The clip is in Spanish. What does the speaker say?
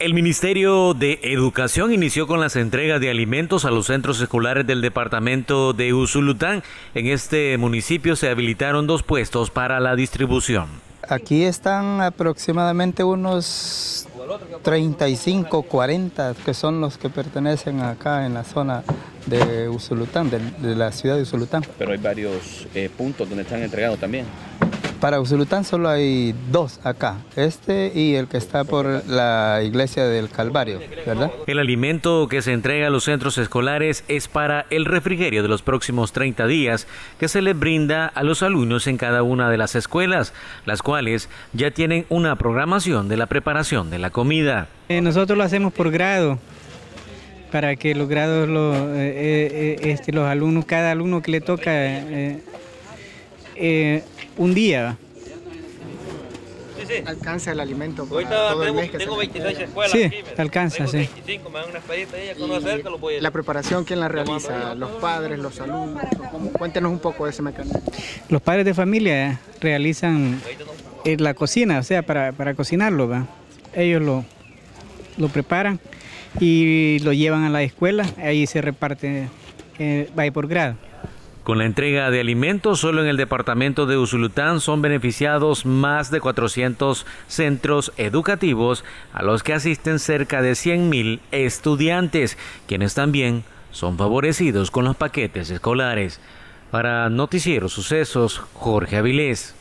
El Ministerio de Educación inició con las entregas de alimentos a los centros escolares del departamento de Usulután. En este municipio se habilitaron dos puestos para la distribución. Aquí están aproximadamente unos 35, 40 que son los que pertenecen acá en la zona de Usulután, de, la ciudad de Usulután. Pero hay varios eh, puntos donde están entregados también. Para Usulután solo hay dos acá, este y el que está por la iglesia del Calvario, ¿verdad? El alimento que se entrega a los centros escolares es para el refrigerio de los próximos 30 días que se les brinda a los alumnos en cada una de las escuelas, las cuales ya tienen una programación de la preparación de la comida. Eh, nosotros lo hacemos por grado, para que los grados, los, eh, este, los alumnos, cada alumno que le toca eh, un día. Alcanza el alimento para todo el mes que tengo 26 escuelas Sí, alcanza, sí. 25, me dan una expedita ella, cuando acerca lo voy a... La preparación, ¿quién la realiza? ¿Los padres, los alumnos? Cuéntenos un poco de ese mecanismo. Los padres de familia realizan eh, la cocina, o sea, para, para cocinarlo, ¿va? Ellos lo, lo preparan y lo llevan a la escuela, ahí se reparte, eh, va por grado. Con la entrega de alimentos, solo en el departamento de Usulután son beneficiados más de 400 centros educativos a los que asisten cerca de 100.000 estudiantes, quienes también son favorecidos con los paquetes escolares. Para Noticiero Sucesos, Jorge Avilés.